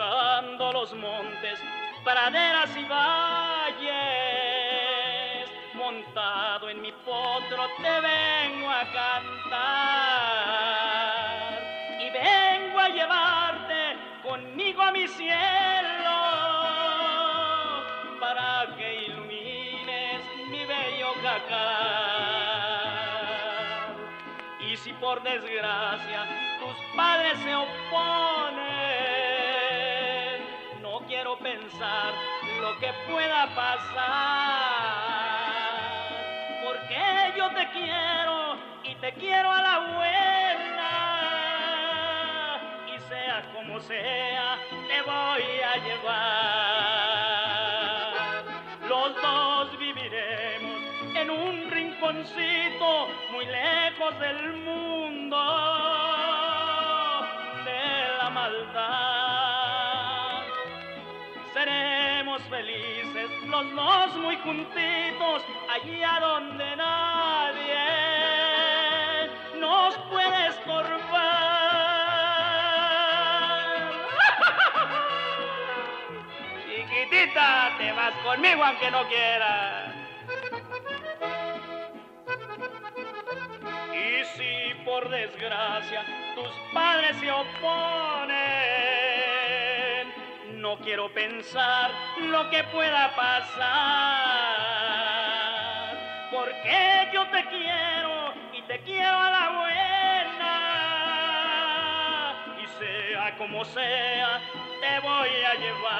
cruzando los montes, praderas y valles, montado en mi potro te vengo a cantar y vengo a llevarte conmigo a mi cielo para que ilumines mi bello cacar. Y si por desgracia tus padres se oponen, lo que pueda pasar, porque yo te quiero y te quiero a la buena, y sea como sea, te voy a llevar. Los dos viviremos en un rinconcito muy lejos del mundo de la maldad. Felices los dos muy juntitos allí a donde nadie nos puede estorbar. Chiquitita, te vas conmigo aunque no quieras. Y si por desgracia tus padres se oponen, quiero pensar lo que pueda pasar, porque yo te quiero y te quiero a la buena, y sea como sea, te voy a llevar.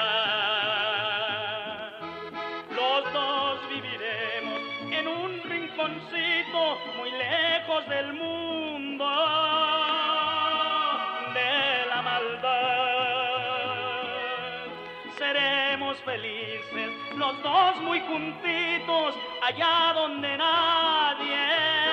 Los dos viviremos en un rinconcito muy lejos del mundo seremos felices, los dos muy juntitos, allá donde nadie.